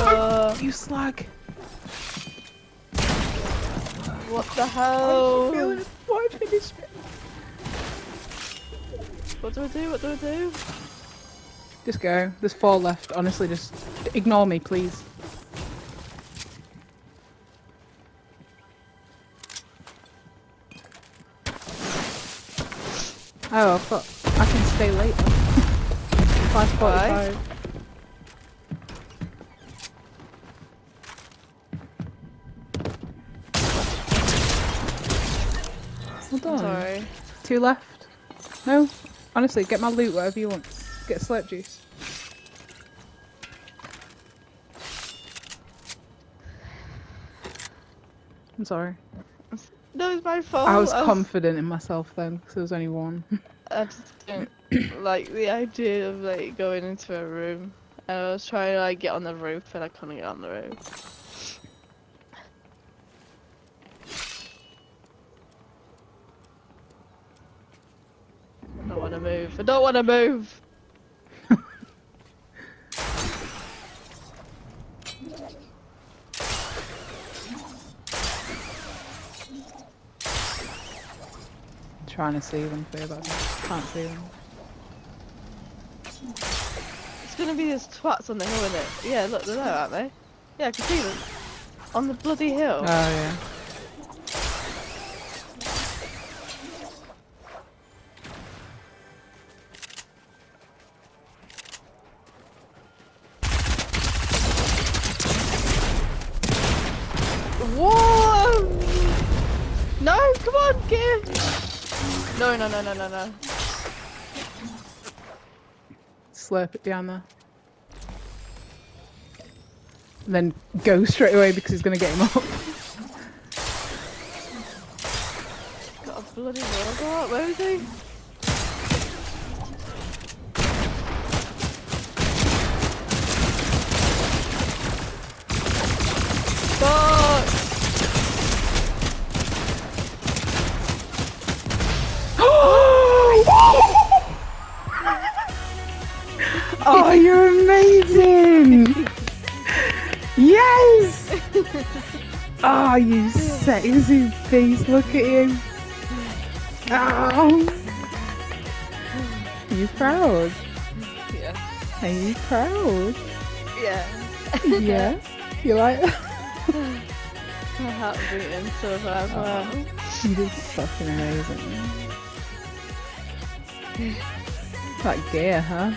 Uh, you slug! What the hell? Why finish? What do I do? What do I do? Just go. There's four left. Honestly, just ignore me, please. Oh, I, I can stay late. 5.45. Well done. Sorry. Two left. No, honestly, get my loot, whatever you want. Get slurp juice. I'm sorry. No, it's my fault. I was confident in myself then, because there was only one. I just don't like the idea of like going into a room. And I was trying to like get on the roof and I couldn't get on the roof. I don't want to move. I don't want to move. Trying to see them for you, but I can't see them. It's gonna be these twats on the hill, isn't it? Yeah, look, they're there, aren't they? Yeah, I can see them. On the bloody hill. Oh yeah. No, come on, get! No, no, no, no, no, no. Slurp it down there. And then go straight away because he's gonna get him up. Got a bloody robot. Where is he? Yes! Oh, you sexy face, look at you. Oh. you proud? Yeah. Are you proud? Yeah. yeah. You like My heart beating so fast. Wow. You did fucking amazing. That gear, huh?